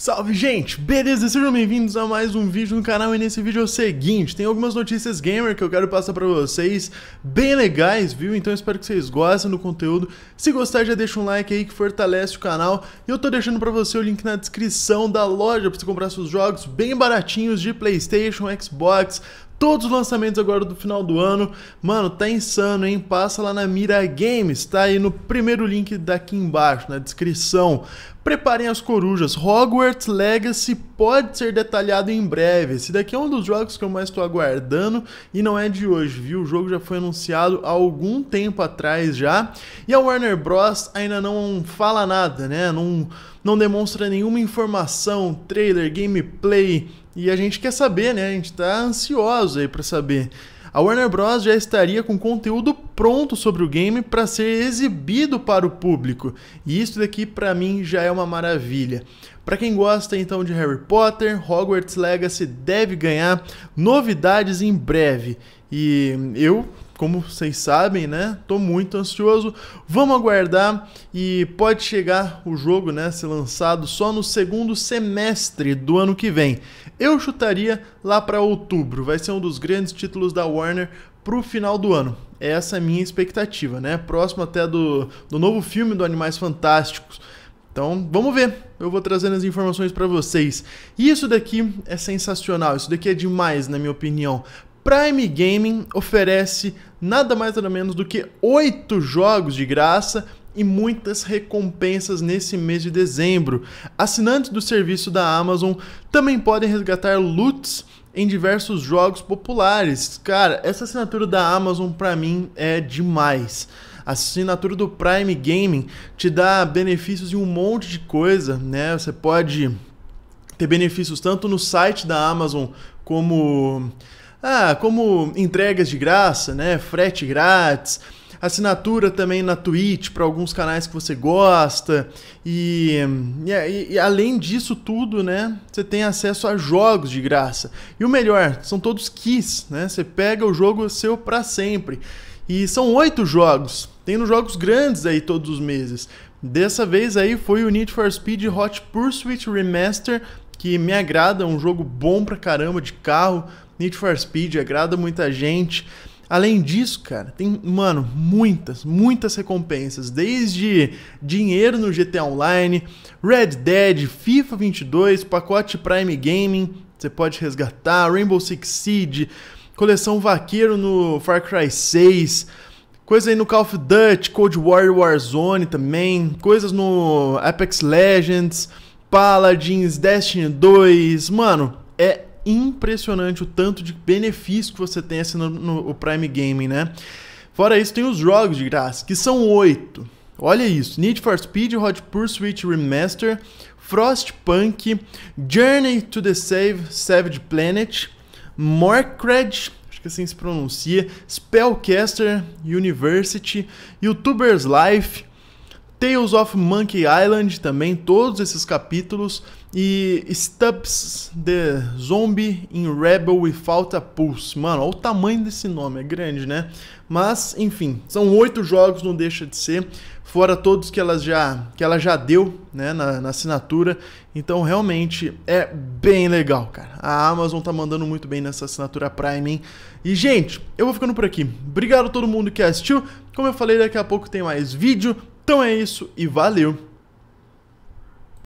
Salve gente, beleza? Sejam bem-vindos a mais um vídeo no canal e nesse vídeo é o seguinte, tem algumas notícias gamer que eu quero passar pra vocês, bem legais, viu? Então espero que vocês gostem do conteúdo, se gostar já deixa um like aí que fortalece o canal e eu tô deixando pra você o link na descrição da loja pra você comprar seus jogos bem baratinhos de Playstation, Xbox, todos os lançamentos agora do final do ano. Mano, tá insano, hein? Passa lá na Mira Games, tá aí no primeiro link daqui embaixo, na descrição. Preparem as corujas. Hogwarts Legacy pode ser detalhado em breve. Esse daqui é um dos jogos que eu mais estou aguardando e não é de hoje, viu? O jogo já foi anunciado há algum tempo atrás já. E a Warner Bros ainda não fala nada, né? Não, não demonstra nenhuma informação, trailer, gameplay e a gente quer saber, né? A gente tá ansioso aí para saber. A Warner Bros já estaria com conteúdo pronto sobre o game para ser exibido para o público. E isso daqui para mim já é uma maravilha. Para quem gosta então de Harry Potter, Hogwarts Legacy deve ganhar novidades em breve. E eu como vocês sabem, né? Tô muito ansioso. Vamos aguardar e pode chegar o jogo, né, ser lançado só no segundo semestre do ano que vem. Eu chutaria lá para outubro. Vai ser um dos grandes títulos da Warner pro final do ano. Essa é a minha expectativa, né? Próximo até do, do novo filme do Animais Fantásticos. Então, vamos ver. Eu vou trazendo as informações para vocês. E isso daqui é sensacional. Isso daqui é demais, na minha opinião. Prime Gaming oferece nada mais nada menos do que oito jogos de graça e muitas recompensas nesse mês de dezembro. Assinantes do serviço da Amazon também podem resgatar loots em diversos jogos populares. Cara, essa assinatura da Amazon para mim é demais. A assinatura do Prime Gaming te dá benefícios em um monte de coisa, né? Você pode ter benefícios tanto no site da Amazon como ah, como entregas de graça, né? Frete grátis, assinatura também na Twitch para alguns canais que você gosta e, e, e, além disso tudo, né? Você tem acesso a jogos de graça e o melhor são todos keys, né? Você pega o jogo seu para sempre e são oito jogos. Tem nos jogos grandes aí todos os meses. Dessa vez aí foi o Need for Speed Hot Pursuit Remaster que me agrada, um jogo bom pra caramba de carro Need for Speed agrada muita gente. Além disso, cara, tem, mano, muitas, muitas recompensas, desde dinheiro no GTA Online, Red Dead, FIFA 22, pacote Prime Gaming, você pode resgatar, Rainbow Six Siege, coleção vaqueiro no Far Cry 6, coisa aí no Call of Duty, Cold War Warzone também, coisas no Apex Legends, Paladins, Destiny 2, mano, é impressionante o tanto de benefício que você tem assinando no Prime Gaming, né? Fora isso, tem os jogos de graça, que são oito. Olha isso: Need for Speed Hot Pursuit Remaster, Frostpunk, Journey to the Save Savage Planet, Morcred, acho que assim se pronuncia, Spellcaster University, YouTubers Life, Tales of Monkey Island também, todos esses capítulos. E Stubbs The Zombie in Rebel Without a Pulse. Mano, olha o tamanho desse nome, é grande, né? Mas, enfim, são oito jogos, não deixa de ser. Fora todos que ela já, que ela já deu né, na, na assinatura. Então, realmente, é bem legal, cara. A Amazon tá mandando muito bem nessa assinatura Prime, hein? E, gente, eu vou ficando por aqui. Obrigado a todo mundo que assistiu. Como eu falei, daqui a pouco tem mais vídeo. Então é isso e valeu!